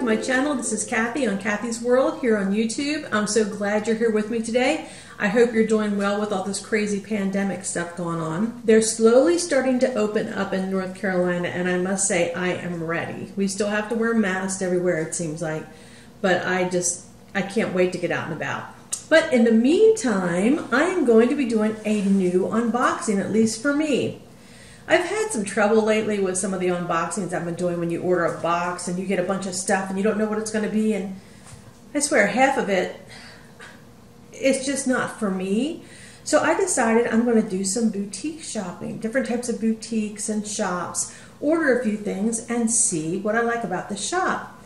to my channel. This is Kathiey on Kathiey's World here on YouTube. I'm so glad you're here with me today. I hope you're doing well with all this crazy pandemic stuff going on. They're slowly starting to open up in North Carolina, and I must say, I am ready. We still have to wear masks everywhere, it seems like, but I just, I can't wait to get out and about. But in the meantime, I am going to be doing a new unboxing, at least for me. I've had some trouble lately with some of the unboxings I've been doing when you order a box and you get a bunch of stuff and you don't know what it's going to be. And I swear, half of it, it's just not for me. So I decided I'm going to do some boutique shopping, different types of boutiques and shops, order a few things and see what I like about the shop.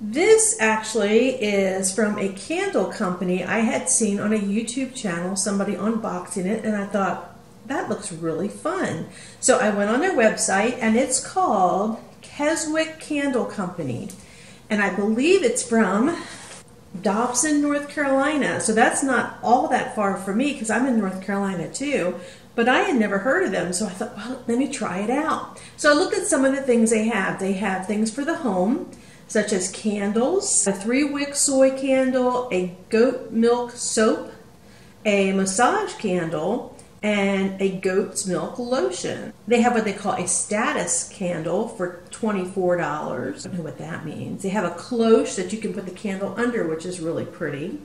This actually is from a candle company I had seen on a YouTube channel, somebody unboxing it, and I thought, that looks really fun. So I went on their website and it's called Keswick Candle Company. And I believe it's from Dobson, North Carolina. So that's not all that far from me because I'm in North Carolina too. But I had never heard of them, so I thought, well, let me try it out. So I looked at some of the things they have. They have things for the home, such as candles, a three wick soy candle, a goat milk soap, a massage candle, and a goat's milk lotion. They have what they call a status candle for $24. I don't know what that means. They have a cloche that you can put the candle under, which is really pretty.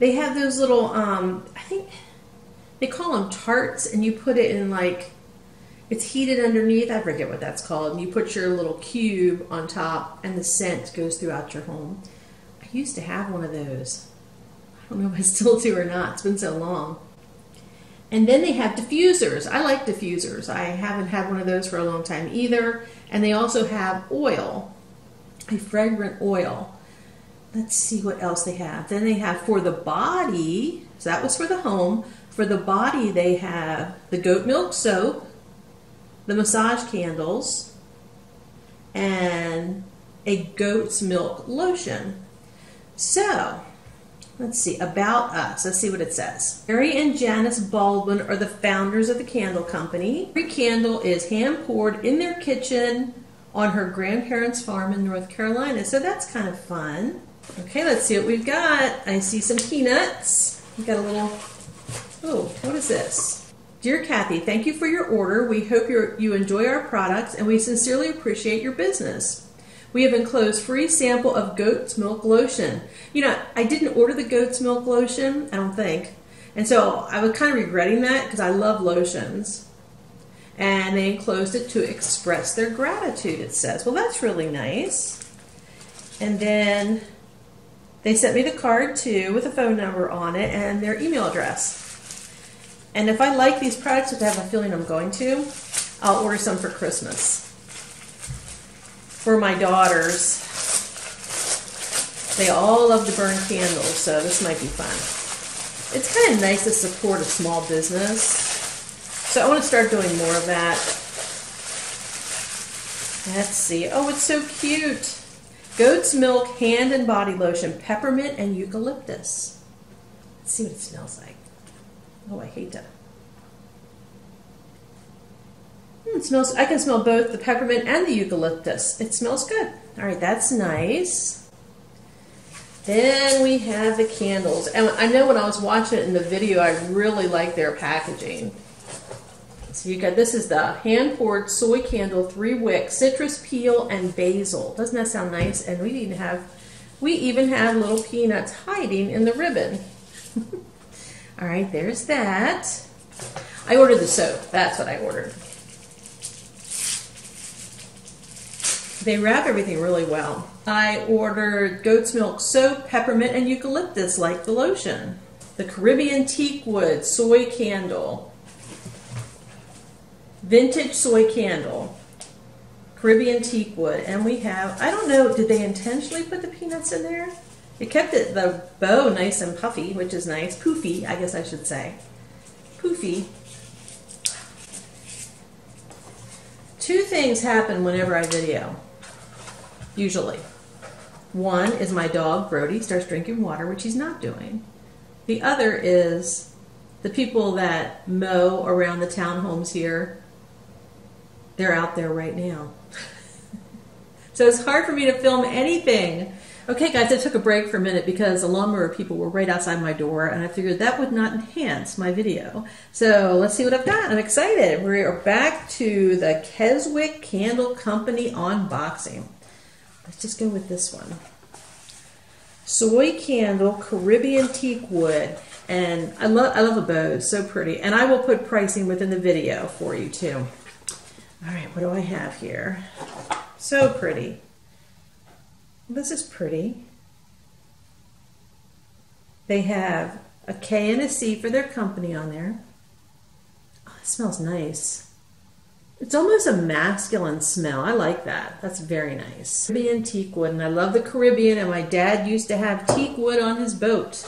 They have those little, um, I think they call them tarts, and you put it in like, it's heated underneath. I forget what that's called. And you put your little cube on top, and the scent goes throughout your home. I used to have one of those. I don't know if I still do or not. It's been so long. And then they have diffusers. I like diffusers. I haven't had one of those for a long time either. And they also have oil, a fragrant oil. Let's see what else they have. Then they have for the body, so that was for the home. For the body, they have the goat milk soap, the massage candles, and a goat's milk lotion. So, Let's see, about us. Let's see what it says. Mary and Janice Baldwin are the founders of the candle company. Every candle is hand poured in their kitchen on her grandparents' farm in North Carolina. So that's kind of fun. Okay, let's see what we've got. I see some peanuts. We got a little, oh, what is this? Dear Kathy, thank you for your order. We hope you enjoy our products and we sincerely appreciate your business. We have enclosed free sample of goat's milk lotion. You know, I didn't order the goat's milk lotion, I don't think. And so I was kind of regretting that because I love lotions. And they enclosed it to express their gratitude, it says. Well, that's really nice. And then they sent me the card too with a phone number on it and their email address. And if I like these products, which I have a feeling I'm going to, I'll order some for Christmas for my daughters. They all love to burn candles, so this might be fun. It's kind of nice to support a small business. So I want to start doing more of that. Let's see. Oh, it's so cute. Goat's milk hand and body lotion, peppermint and eucalyptus. Let's see what it smells like. Oh, I hate to it smells, I can smell both the peppermint and the eucalyptus. It smells good. All right, that's nice. Then we have the candles. And I know when I was watching it in the video, I really like their packaging. So you got, this is the hand-poured soy candle, three wick, citrus peel, and basil. Doesn't that sound nice? And we even have, we even have little peanuts hiding in the ribbon. All right, there's that. I ordered the soap. That's what I ordered. They wrap everything really well. I ordered goat's milk soap, peppermint, and eucalyptus like the lotion. The Caribbean teak wood soy candle. Vintage soy candle. Caribbean teak wood. And we have, I don't know, did they intentionally put the peanuts in there? It kept it, the bow nice and puffy, which is nice. Poofy, I guess I should say. Poofy. Two things happen whenever I video usually. One is my dog, Brody, starts drinking water, which he's not doing. The other is the people that mow around the townhomes here, they're out there right now. So it's hard for me to film anything. Okay, guys, I took a break for a minute because the lawnmower people were right outside my door, and I figured that would not enhance my video. So let's see what I've got. I'm excited. We are back to the Keswick Candle Company unboxing. Let's just go with this one. Soy Candle Caribbean Teak Wood. And I love I love the bows, so pretty. And I will put pricing within the video for you too. All right, what do I have here? So pretty. This is pretty. They have a K and a C for their company on there. Oh, it smells nice. It's almost a masculine smell. I like that. That's very nice. Caribbean teak wood, and I love the Caribbean, and my dad used to have teak wood on his boat.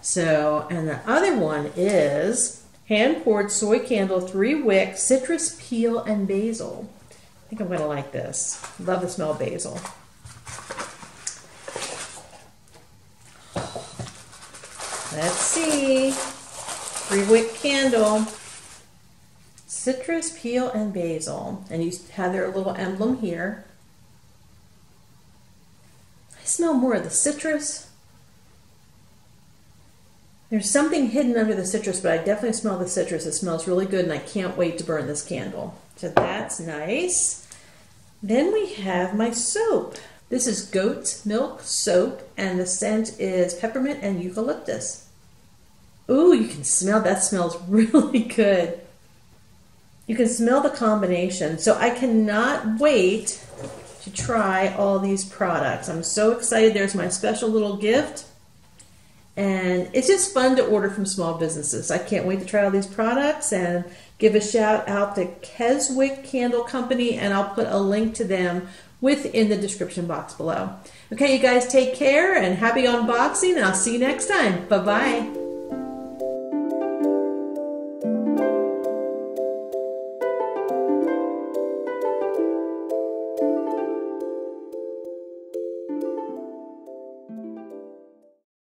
So, and the other one is hand poured soy candle, three wick, citrus peel, and basil. I think I'm to like this. Love the smell of basil. Let's see. Three wick candle. Citrus, peel, and basil. And you have their little emblem here. I smell more of the citrus. There's something hidden under the citrus, but I definitely smell the citrus. It smells really good, and I can't wait to burn this candle. So that's nice. Then we have my soap. This is goat's milk soap, and the scent is peppermint and eucalyptus. Ooh, you can smell that smells really good. You can smell the combination. So I cannot wait to try all these products. I'm so excited. There's my special little gift. And it's just fun to order from small businesses. I can't wait to try all these products and give a shout out to Keswick Candle Company, and I'll put a link to them within the description box below. Okay, you guys take care and happy unboxing, and I'll see you next time. Bye bye.